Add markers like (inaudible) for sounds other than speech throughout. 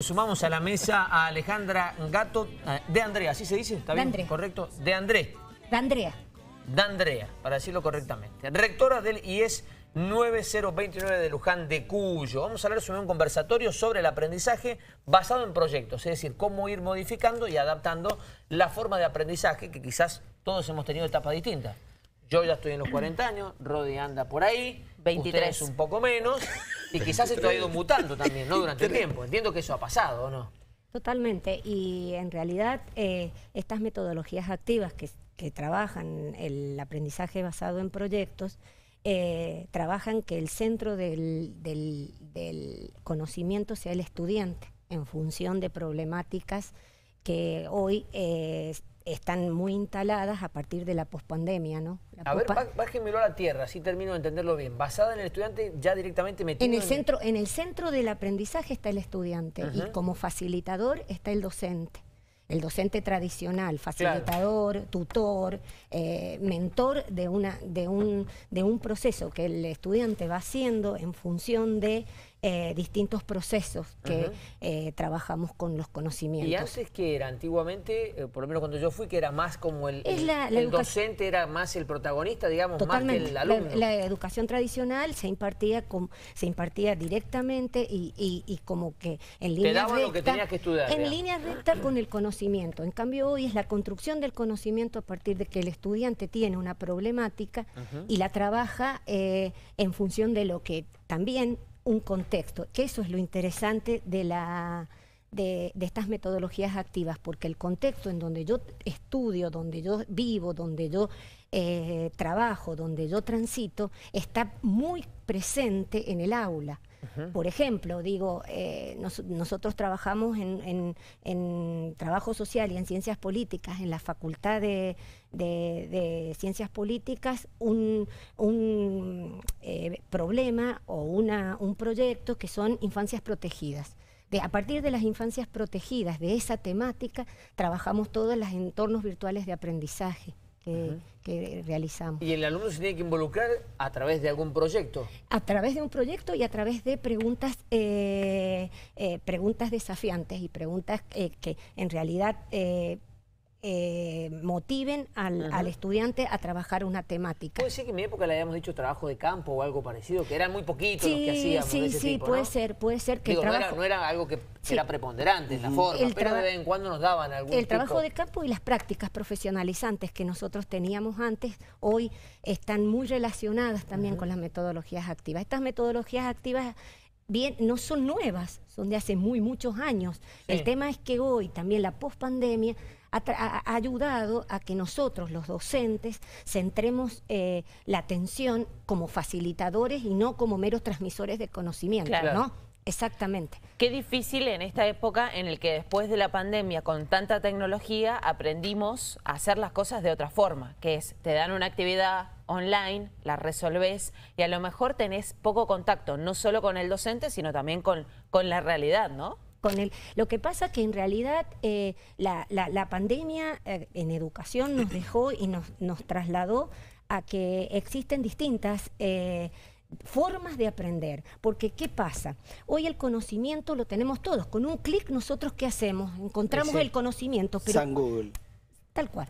Sumamos a la mesa a Alejandra Gato, eh, de Andrea, ¿así se dice? ¿Está bien? Andrea. ¿Correcto? De André, De Andrea. de Andrea, para decirlo correctamente. Rectora del IES 9029 de Luján de Cuyo. Vamos a hablar sobre un conversatorio sobre el aprendizaje basado en proyectos, es decir, cómo ir modificando y adaptando la forma de aprendizaje que quizás todos hemos tenido etapas distintas. Yo ya estoy en los 40 años, Rodi anda por ahí, 23. ustedes un poco menos, y quizás esto ha ido mutando también, ¿no? Durante el tiempo. Entiendo que eso ha pasado, ¿o no? Totalmente. Y en realidad eh, estas metodologías activas que, que trabajan el aprendizaje basado en proyectos, eh, trabajan que el centro del, del- del conocimiento sea el estudiante en función de problemáticas que hoy eh, están muy instaladas a partir de la pospandemia, ¿no? La A ver, pospa- bá- bájenmelo a la tierra, así termino de entenderlo bien. Basada en el estudiante ya directamente metido En el, centro, en el centro del aprendizaje está el estudiante y como facilitador está el docente. El docente tradicional, facilitador, tutor, eh, mentor de, una, de, un, de un proceso que el estudiante va haciendo en función de eh, distintos procesos que eh, trabajamos con los conocimientos. Y antes que era, antiguamente, eh, por lo menos cuando yo fui, que era más como el, el- la- la el educación- docente era más el protagonista, digamos, Totalmente. más que el alumno. la educación tradicional se impartía con, se impartía directamente y, y- y como que en línea recta. lo que tenías que estudiar, En digamos. línea recta con el conocimiento. En cambio hoy es la construcción del conocimiento a partir de que el estudiante tiene una problemática y la trabaja eh, en función de lo que también un contexto, que eso es lo interesante de la de, estas metodologías activas, porque el contexto en donde yo estudio, donde yo vivo, donde yo eh, trabajo, donde yo transito, está muy presente en el aula. Por ejemplo, digo, eh, nos- nosotros trabajamos en, en- en trabajo social y en ciencias políticas, en la Facultad de Ciencias Políticas, un, un, eh, problema o una, un proyecto que son infancias protegidas. De, a partir de las infancias protegidas, de esa temática, trabajamos todos los entornos virtuales de aprendizaje que, que realizamos. Y el alumno se tiene que involucrar a través de algún proyecto. A través de un proyecto y a través de preguntas, eh, eh, preguntas desafiantes y preguntas eh, que en realidad eh, motiven al, al estudiante a trabajar una temática. Puede ser que en mi época le hayamos dicho trabajo de campo o algo parecido, que eran muy poquitos los que Sí, hacíamos de sí, ese sí, tipo, puede ¿no? ser, puede ser que Digo, el no, era, no era algo que Sí. era preponderante en la forma, El pero de vez en cuando nos daban algún El trabajo de campo y las prácticas profesionalizantes que nosotros teníamos antes, hoy están muy relacionadas también con las metodologías activas. Estas metodologías activas bien no son nuevas, son de hace muy muchos años. Sí. El tema es que hoy también la pospandemia ha, ayudado a que nosotros, los docentes, centremos eh, la atención como facilitadores y no como meros transmisores de conocimiento, Claro. ¿no? Exactamente. Qué difícil en esta época en el que después de la pandemia, con tanta tecnología, aprendimos a hacer las cosas de otra forma, que es, te dan una actividad online, la resolvés y a lo mejor tenés poco contacto, no solo con el docente, sino también con, con la realidad, ¿no? Con el, lo que pasa que en realidad eh, la, la- la pandemia eh, en educación nos dejó y nos, nos trasladó a que existen distintas eh, formas de aprender. Porque, ¿qué pasa? Hoy el conocimiento lo tenemos todos. Con un clic, nosotros, ¿qué hacemos? Encontramos Sí. el conocimiento, pero San Google. Tal cual.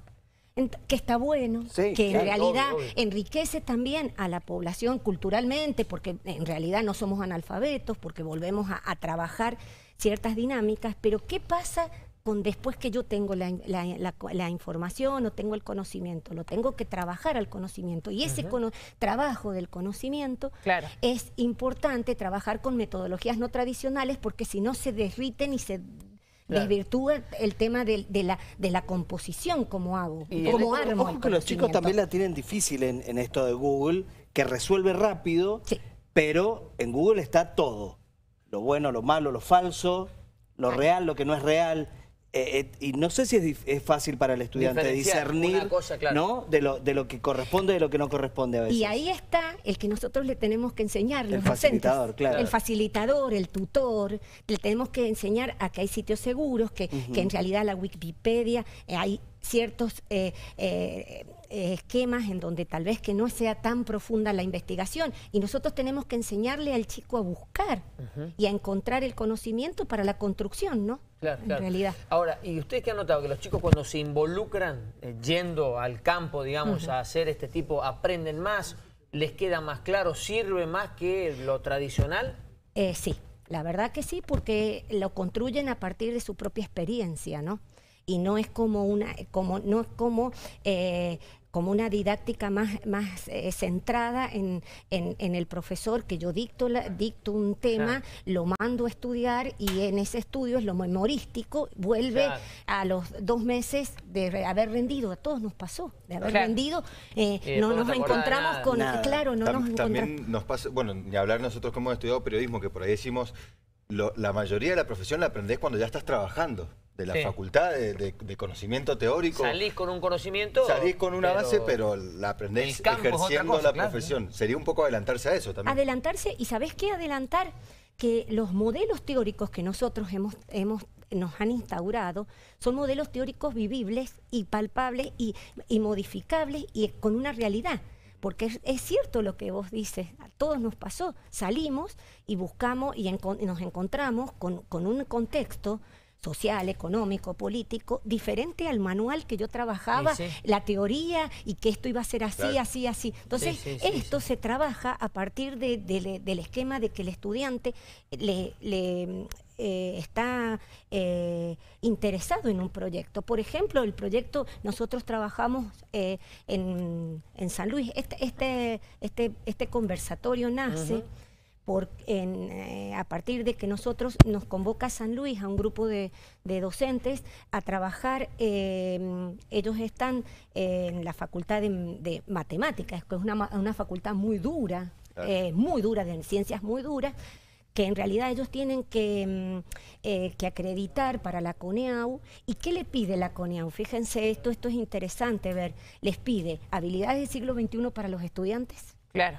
Que está bueno, Sí, que en realidad obvio, obvio. enriquece también a la población culturalmente, porque en realidad no somos analfabetos, porque volvemos a, a trabajar ciertas dinámicas, pero ¿qué pasa con después que yo tengo la, la- la co- la información o tengo el conocimiento? Lo tengo que trabajar al conocimiento y ese cono- trabajo del conocimiento Claro. es importante trabajar con metodologías no tradicionales porque si no se derriten y se Claro. desvirtúa el tema del- de, la, de la composición, como hago, Y como el- armo. Ojo el que los chicos también la tienen difícil en, en esto de Google, que resuelve rápido, Sí. pero en Google está todo. Lo bueno, lo malo, lo falso, lo real, lo que no es real. Eh, eh, y no sé si es, es fácil para el estudiante discernir una cosa, claro. ¿no? de, lo, de lo que corresponde y de lo que no corresponde a veces. Y ahí está el que nosotros le tenemos que enseñar, El los docentes. facilitador, claro. El facilitador, el tutor, le tenemos que enseñar a que hay sitios seguros, que, que en realidad la Wikipedia eh, hay ciertos eh, eh, eh, esquemas en donde tal vez que no sea tan profunda la investigación y nosotros tenemos que enseñarle al chico a buscar y a encontrar el conocimiento para la construcción, ¿no? Claro, en claro. realidad. Ahora, ¿y ustedes qué han notado? Que los chicos cuando se involucran eh, yendo al campo, digamos, a hacer este tipo, aprenden más, les queda más claro, sirve más que lo tradicional. Eh, sí, la verdad que sí, porque lo construyen a partir de su propia experiencia, ¿no? Y no es como una, como, no es como, eh, como una didáctica más, más eh, centrada en, en- en el profesor, que yo dicto, la- dicto un tema, lo mando a estudiar y en ese estudio es lo memorístico, vuelve Claro. a los dos meses de re- haber rendido, a todos nos pasó, de haber Claro. rendido, eh, después no no nos encontramos nada. con, Nada. claro, no Tam- nos encontramos. También nos pasa, bueno, ni hablar nosotros que hemos estudiado periodismo, que por ahí decimos, lo- la mayoría de la profesión la aprendés cuando ya estás trabajando, de la Sí. facultad de, de- de conocimiento teórico. Salís con un conocimiento. Salís con una base, pero la aprendés ejerciendo cosa, la claro, profesión. Sería un poco adelantarse a eso también. adelantarse y ¿sabés qué adelantar? Que los modelos teóricos que nosotros hemos, hemos nos han instaurado son modelos teóricos vivibles y palpables y, y modificables y con una realidad. Porque es, es cierto lo que vos dices, a todos nos pasó. Salimos y buscamos y, y nos encontramos con, con un contexto social, económico, político, diferente al manual que yo trabajaba, Sí, sí. la teoría y que esto iba a ser así, Claro. así, así. Entonces, Sí, esto se trabaja a partir de- de- del esquema de que el estudiante le, le, eh, está eh, interesado en un proyecto. Por ejemplo, el proyecto, nosotros trabajamos eh, en, en San Luis, este, este, este, este conversatorio nace por, en, eh, a partir de que nosotros nos convoca San Luis a un grupo de, de docentes a trabajar, eh, ellos están en la facultad de, de matemáticas, que es una, ma- una facultad muy dura, Claro. eh, muy dura, de ciencias muy duras, que en realidad ellos tienen que, mm, eh, que acreditar para la CONEAU. ¿Y qué le pide la CONEAU? Fíjense esto, esto es interesante ver. Les pide habilidades del siglo XXI para los estudiantes, Claro.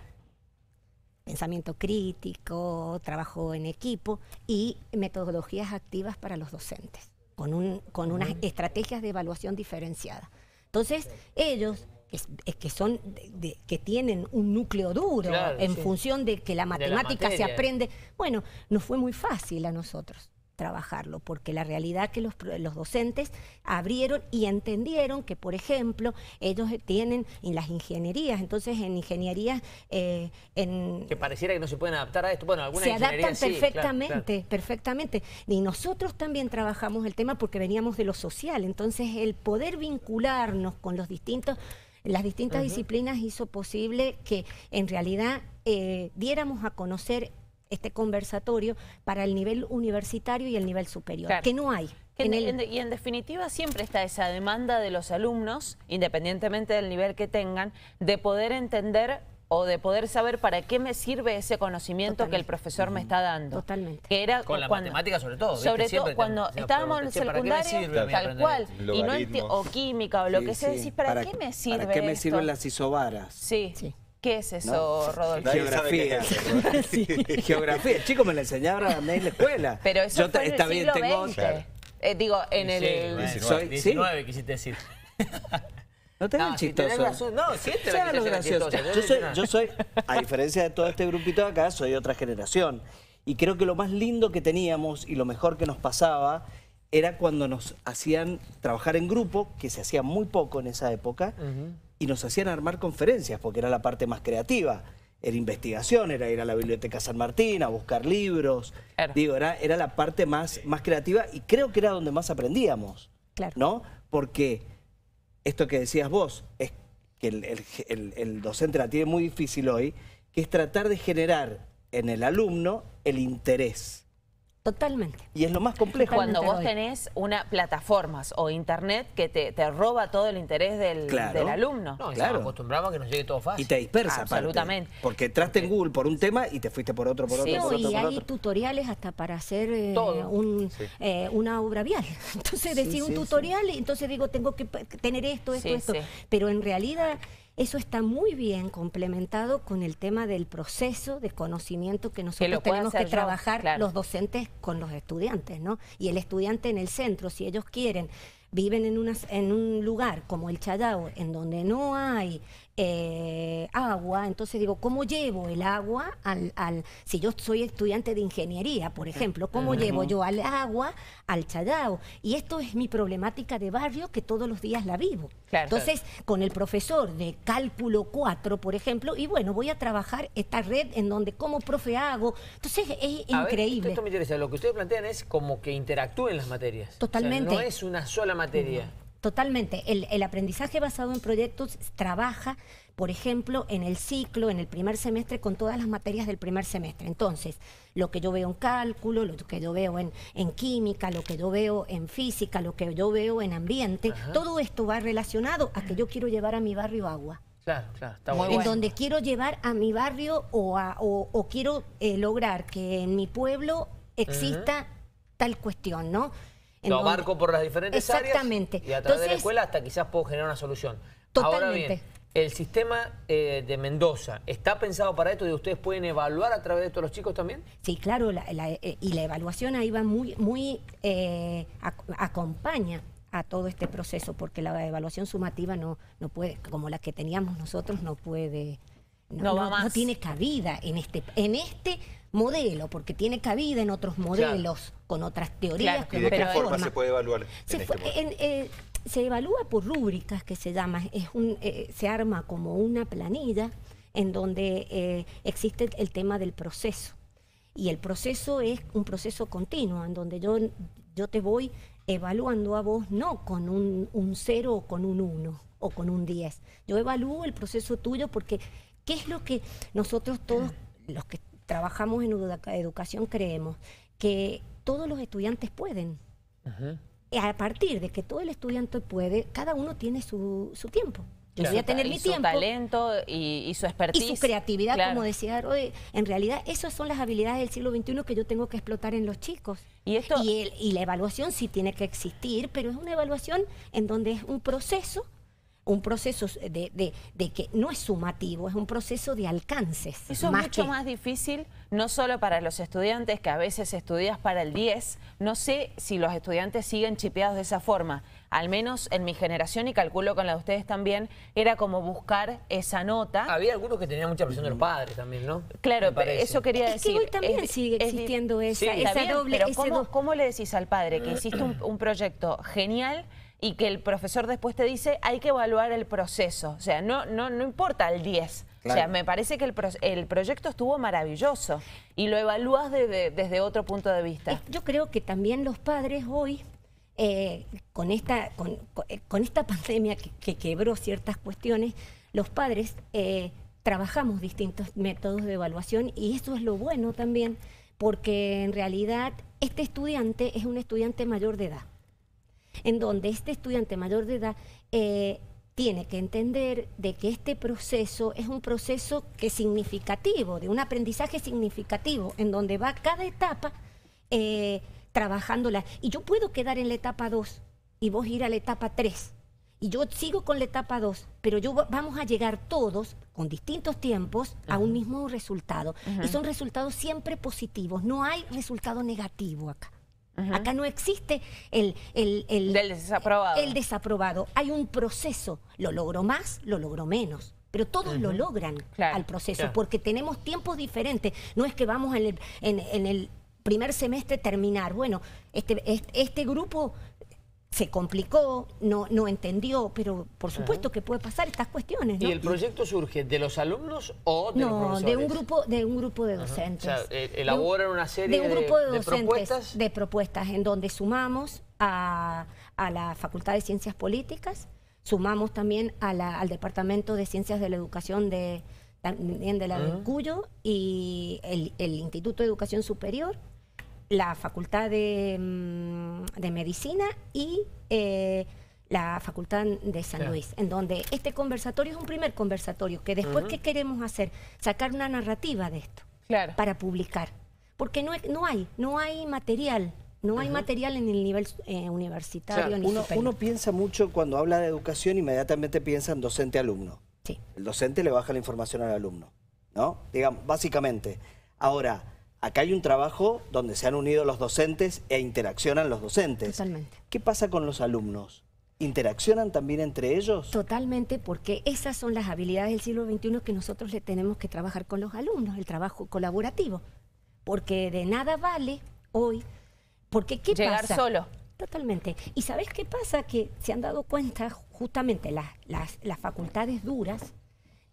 Pensamiento crítico, trabajo en equipo y metodologías activas para los docentes, con, un, con unas estrategias de evaluación diferenciada. Entonces, ellos, que, es- es que son de- de- que tienen un núcleo duro Claro, en sí. función de que la la matemática se aprende, bueno, nos fue muy fácil a nosotros trabajarlo, porque la realidad que los, los docentes abrieron y entendieron que, por ejemplo, ellos tienen en las ingenierías, entonces en ingenierías, eh, en, Que pareciera que no se pueden adaptar a esto. Bueno, algunas se adaptan ingenierías sí, claro, perfectamente, claro. perfectamente. Y nosotros también trabajamos el tema porque veníamos de lo social. Entonces, el poder vincularnos con los distintos, las distintas disciplinas hizo posible que en realidad eh, diéramos a conocer este conversatorio para el nivel universitario y el nivel superior, Claro. que no hay. Que En en- el- en de- y en definitiva siempre está esa demanda de los alumnos, independientemente del nivel que tengan, de poder entender o de poder saber para qué me sirve ese conocimiento que el profesor me está dando. Totalmente. Que era Con la cuando- matemática sobre todo, ¿viste? Sobre todo cuando estábamos en el che, ¿para qué me secundario, tal cual, y no o química o lo Sí, que sea, sí. decís, ¿para, qué me sirve ¿Para qué me esto? sirven las isobaras? Sí. Sí. ¿Qué es eso, ¿No? Rodolfo? Nadie sabe qué Geografía. ¿no? (laughs) Geografía, chicos, me la enseñaron a mí en la escuela. Pero eso Yo fue en está el bien, siglo tengo- XX. Claro. Eh, digo, en Sí, el... bueno, Soy- 19 quisiste decir. No te No, si chistoso. razón. No, sí, te hacer graciosos. chistosa, Yo soy, no- yo soy, a diferencia de todo este grupito de acá, soy otra generación. Y creo que lo más lindo que teníamos y lo mejor que nos pasaba era cuando nos hacían trabajar en grupo, que se hacía muy poco en esa época, y nos hacían armar conferencias, porque era la parte más creativa. Era investigación, era ir a la Biblioteca San Martín, a buscar libros. Claro. Digo, era, era la parte más, más creativa y creo que era donde más aprendíamos. Claro. ¿No? Porque esto que decías vos, es que el, el- el- el docente la tiene muy difícil hoy, que es tratar de generar en el alumno el interés. Totalmente. Y es lo más complejo. Cuando vos tenés una plataformas o internet que te, te roba todo el interés del, Claro. del alumno. No, Claro. acostumbramos a que nos llegue todo fácil. Y te dispersa, aparte. Absolutamente. Porque entraste en Google por un tema y te fuiste por otro, por Sí. otro, por otro, y por hay otro. tutoriales hasta para hacer eh, Todo. un, eh, una obra vial. (laughs) Entonces Sí, decía un sí, tutorial y entonces digo, tengo que tener esto, esto, Sí, esto. sí. Pero en realidad eso está muy bien complementado con el tema del proceso de conocimiento que nosotros tenemos que yo, trabajar claro. los docentes con los estudiantes, ¿no? Y el estudiante en el centro, si ellos quieren viven en, unas, en un lugar como el Chayao, en donde no hay eh, agua, entonces digo, ¿cómo llevo el agua al, al, si yo soy estudiante de ingeniería, por ejemplo, ¿cómo llevo yo al agua al Chayao? Y esto es mi problemática de barrio que todos los días la vivo. Claro. Entonces, con el profesor de cálculo 4, por ejemplo, y bueno, voy a trabajar esta red en donde como profe hago. Entonces, es A ver, increíble. esto me interesa. Lo que ustedes plantean es como que interactúen las materias. Totalmente. O sea, no es una sola materia. Totalmente. El, el aprendizaje basado en proyectos trabaja, por ejemplo, en el ciclo, en el primer semestre, con todas las materias del primer semestre. Entonces, lo que yo veo en cálculo, lo que yo veo en, en química, lo que yo veo en física, lo que yo veo en ambiente, todo esto va relacionado a que yo quiero llevar a mi barrio agua. Claro, claro. Está Muy bueno. en bueno. donde quiero llevar a mi barrio o, a- o- o quiero eh, lograr que en mi pueblo exista tal cuestión, ¿no? En Lo abarco por las diferentes áreas. Exactamente. Y a través de la escuela hasta quizás puedo generar una solución. Ahora Totalmente. bien, el sistema eh, de Mendoza, ¿está pensado para esto y ustedes pueden evaluar a través de todos los chicos también? Sí, claro, la- la- eh, y la evaluación ahí va muy, muy eh, ac- acompaña a todo este proceso, porque la evaluación sumativa no, no puede, como la que teníamos nosotros, no puede, No va más. tiene cabida en este, en este modelo, porque tiene cabida en otros modelos, con otras teorías, Claro, con ¿Y de qué forma se puede evaluar Se, en fue- este en- eh, se evalúa por rúbricas que se llama, es un, eh, se arma como una planilla en donde eh, existe el tema del proceso. Y el proceso es un proceso continuo, en donde yo, yo te voy evaluando a vos no con un, un 0 o con un 1 o con un 10. Yo evalúo el proceso tuyo porque ¿qué es lo que nosotros todos, los que trabajamos en educa- educación, creemos? Que todos los estudiantes pueden. Y a partir de que todo el estudiante puede, cada uno tiene su, su tiempo. Yo Claro. voy a tener y mi su tiempo talento y, y su y expertise. su creatividad, Claro. como decía Roy. En realidad, esas son las habilidades del siglo XXI que yo tengo que explotar en los chicos. Y esto- y, el- y la evaluación sí tiene que existir, pero es una evaluación en donde es un proceso, un proceso de, de- de que no es sumativo, es un proceso de alcances. Eso es mucho que- más difícil, no solo para los estudiantes, que a veces estudias para el 10. No sé si los estudiantes siguen chipeados de esa forma. Al menos en mi generación, y calculo con la de ustedes también, era como buscar esa nota. Había algunos que tenían mucha presión de los padres también, ¿no? Claro, eso quería Es que decir. hoy también Es- sigue es- existiendo esa- Sí. Esa bien, doble... pero ese ¿cómo, do- cómo le decís al padre que hiciste un, un proyecto genial y que el profesor después te dice hay que evaluar el proceso? O sea, no, no, no importa el 10. O sea, me parece que el, pro- el proyecto estuvo maravilloso y lo evalúas de- de- desde otro punto de vista. Yo creo que también los padres hoy, eh, con, esta, con, con- eh, con esta (laughs) pandemia que, que quebró ciertas cuestiones, los padres eh, trabajamos distintos métodos de evaluación y eso es lo bueno también, porque en realidad este estudiante es un estudiante mayor de edad, en donde este estudiante mayor de edad eh, tiene que entender de que este proceso es un proceso que es significativo, de un aprendizaje significativo, en donde va cada etapa eh, trabajándola. Y yo puedo quedar en la etapa 2 y vos ir a la etapa 3. Y yo sigo con la etapa 2, pero yo va- vamos a llegar todos con distintos tiempos a un mismo resultado. Y son resultados siempre positivos, no hay resultado negativo acá. Acá no existe el, el, el- Del desaprobado. el desaprobado. Hay un proceso. Lo logró más, lo logró menos. Pero todos lo logran Claro, al proceso claro. porque tenemos tiempos diferentes. No es que vamos en el, en- en el primer semestre terminar. Bueno, este, este, este grupo se complicó, no, no entendió, pero por supuesto que puede pasar estas cuestiones. ¿no? ¿Y el proyecto surge de los alumnos o de los No, profesores? de un grupo, de un grupo de O docentes. sea, eh, De un- elaboran una serie de, un de- grupo de, de docentes, propuestas. de propuestas en donde sumamos a, a la Facultad de Ciencias Políticas, sumamos también a la- al Departamento de Ciencias de la Educación de también de la de Cuyo y el, el Instituto de Educación Superior, la Facultad de, mm, de Medicina y eh, la Facultad de San. Luis, en donde este conversatorio es un primer conversatorio, que después, ¿qué queremos hacer? Sacar una narrativa de esto Claro. para publicar. Porque no, hay- no hay, no hay material, no hay material en el nivel eh, universitario ni uno piensa mucho cuando habla de educación, inmediatamente piensa en docente-alumno. Sí. El docente le baja la información al alumno, ¿no? Digamos, básicamente. Ahora, Acá hay un trabajo donde se han unido los docentes e interaccionan los docentes. Totalmente. ¿Qué pasa con los alumnos? ¿Interaccionan también entre ellos? Totalmente, porque esas son las habilidades del siglo XXI que nosotros le tenemos que trabajar con los alumnos, el trabajo colaborativo. Porque de nada vale hoy, porque ¿qué Llegar pasa? solo. Totalmente. ¿Y sabes qué pasa? Que se han dado cuenta justamente las, las, las facultades duras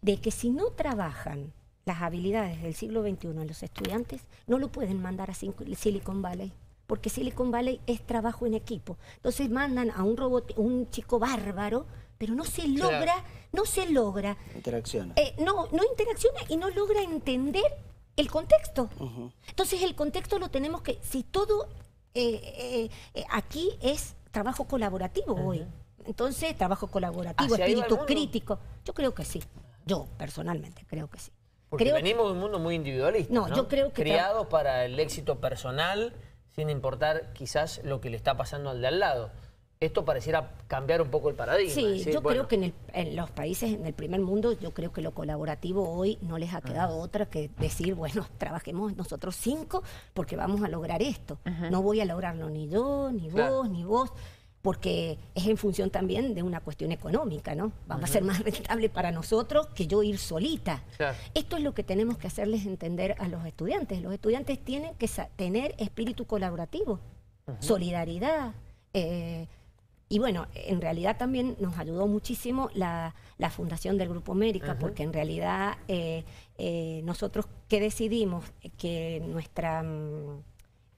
de que si no trabajan las habilidades del siglo XXI en los estudiantes, no lo pueden mandar a Silicon Valley. Porque Silicon Valley es trabajo en equipo. Entonces mandan a un robot, un chico bárbaro, pero no se Claro. logra, no se logra, Interaccionan. eh, no, no interacciona y no logra entender el contexto. Entonces el contexto lo tenemos que, si todo eh, eh, aquí es trabajo colaborativo hoy. Entonces, trabajo colaborativo, ¿Hacia ahí va el espíritu crítico. Yo creo que sí. Yo, personalmente, creo que sí. Porque creo que- venimos de un mundo muy individualista. No, No, yo creo que tra- Criados para el éxito personal, sin importar quizás lo que le está pasando al de al lado. Esto pareciera cambiar un poco el paradigma. Sí, decir, yo bueno, creo que en, el- en los países, en el primer mundo, yo creo que lo colaborativo hoy no les ha quedado otra que decir, bueno, (laughs) trabajemos nosotros cinco porque vamos a lograr esto. No voy a lograrlo ni yo, ni Claro. vos, ni vos, porque es en función también de una cuestión económica, ¿no? Vamos a ser más rentable para nosotros que yo ir solita. Claro. Esto es lo que tenemos que hacerles entender a los estudiantes. Los estudiantes tienen que tener espíritu colaborativo, solidaridad. eh, y bueno, en realidad también nos ayudó muchísimo la, la fundación del Grupo América, porque en realidad eh, eh, nosotros que decidimos que nuestra, mm,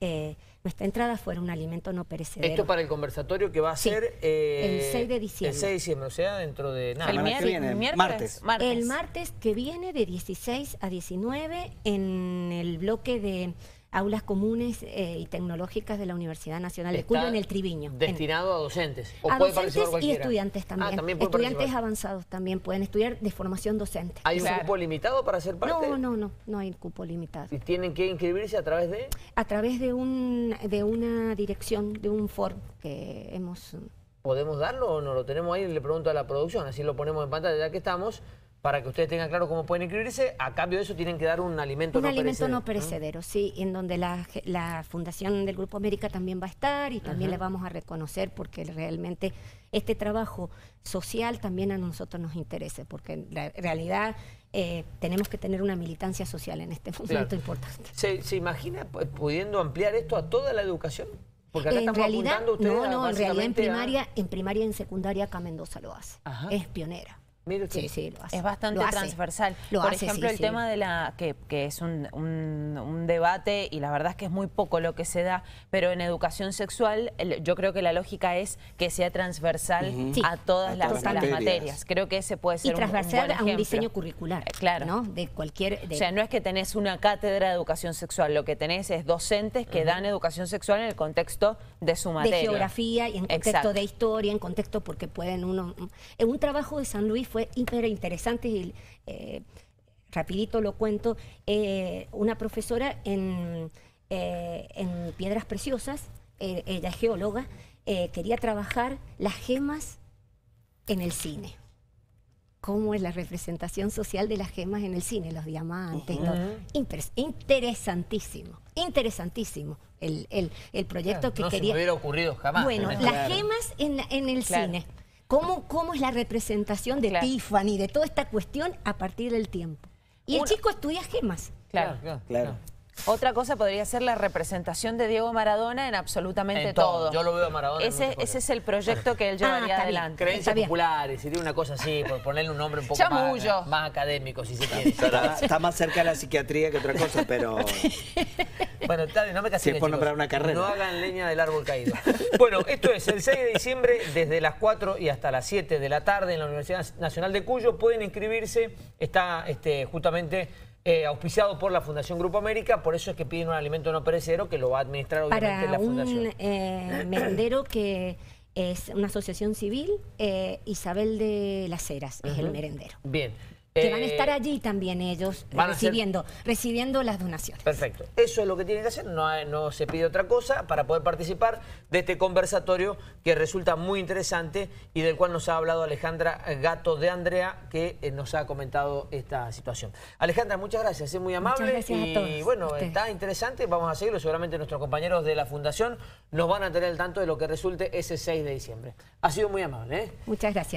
eh, nuestra entrada fuera un alimento no perecedero. Esto para el conversatorio que va a Sí, ser eh, el 6 de diciembre. El 6 de diciembre, o sea, dentro de nada. El mier- viene, miércoles, martes. El martes que viene de 16 a 19 en el bloque de aulas comunes eh, y tecnológicas de la Universidad Nacional de Cuyo en el Triviño. En- Destinado a docentes. O a puede docentes y estudiantes también. Ah, también estudiantes participar. avanzados también pueden estudiar de formación docente. ¿Hay un cupo limitado para ser parte? No, no, no, no hay cupo limitado. ¿Y tienen que inscribirse a través de...? A través de, un, de una dirección, de un foro que hemos... ¿Podemos darlo o no lo tenemos ahí? Le pregunto a la producción, así lo ponemos en pantalla ya que estamos, para que ustedes tengan claro cómo pueden inscribirse. A cambio de eso tienen que dar un alimento Un no alimento perecedero, no perecedero, sí, en donde la, la Fundación del Grupo América también va a estar y también le vamos a reconocer porque realmente este trabajo social también a nosotros nos interesa, porque en la realidad eh, tenemos que tener una militancia social en este momento Claro. importante. ¿Se, se imagina pu- pudiendo ampliar esto a toda la educación? Porque acá En estamos realidad, apuntando ustedes no, no, en realidad en a- primaria, en primaria y en secundaria acá Mendoza lo hace. Ajá. Es pionera. Sí, sí, lo hace. Es bastante Lo hace. transversal. Lo Por hace, ejemplo, sí, el sí. tema de la que, que es un, un- un debate y la verdad es que es muy poco lo que se da, pero en educación sexual el- yo creo que la lógica es que sea transversal a todas A las, todas las las materias. materias. Creo que ese puede ser un- un, transversal buen a un diseño curricular. Eh, claro. ¿no? De cualquier... de- O sea, no es que tenés una cátedra de educación sexual, lo que tenés es docentes que dan educación sexual en el contexto de su materia. de geografía y en contexto Exacto. de historia, en contexto porque pueden uno... En un trabajo de San Luis fue hiper interesante y eh, rapidito lo cuento, eh, una profesora en, eh, en Piedras Preciosas, eh, ella es geóloga, eh, quería trabajar las gemas en el cine. ¿Cómo es la representación social de las gemas en el cine? Los diamantes. los- interesantísimo, interesantísimo el, el- el proyecto que no se quería. me hubiera ocurrido jamás. Bueno, ¿no? (laughs) las gemas en, la- en el Claro. cine. ¿Cómo, ¿Cómo es la representación de Claro. Tiffany, de toda esta cuestión a partir del tiempo? Y el chico estudia gemas. Claro. Claro. Otra cosa podría ser la representación de Diego Maradona en absolutamente En todo. todo. Yo lo veo a Maradona Ese, es el proyecto que él Ah, llevaría adelante. Está Creencias bien. populares, sería una cosa así, por ponerle un nombre un poco más, más académico, si se quiere. Está, está más cerca de la psiquiatría que otra cosa, pero (laughs) Bueno, está bien, no me Si por chicos. nombrar una carrera. No hagan leña del árbol caído. Bueno, esto es el 6 de diciembre, desde las 4 y hasta las 7 de la tarde en la Universidad Nacional de Cuyo. Pueden inscribirse, está este, justamente eh, auspiciado por la Fundación Grupo América, por eso es que piden un alimento no perecedero que lo va a administrar obviamente Para la un Fundación. eh, (clears throat) merendero que es una asociación civil, eh, Isabel de las Heras es el merendero. Bien. Que van a Eh, estar allí también ellos van a ser- recibiendo, recibiendo las donaciones. Perfecto. Eso es lo que tienen que hacer, no, hay- no se pide otra cosa para poder participar de este conversatorio que resulta muy interesante y del cual nos ha hablado Alejandra Gato de Andrea, que eh, nos ha comentado esta situación. Alejandra, muchas gracias, es muy amable gracias a y todos, bueno, ustedes. está interesante, vamos a seguirlo, seguramente nuestros compañeros de la Fundación nos van a tener al tanto de lo que resulte ese 6 de diciembre. Ha sido muy amable, ¿eh? Muchas gracias.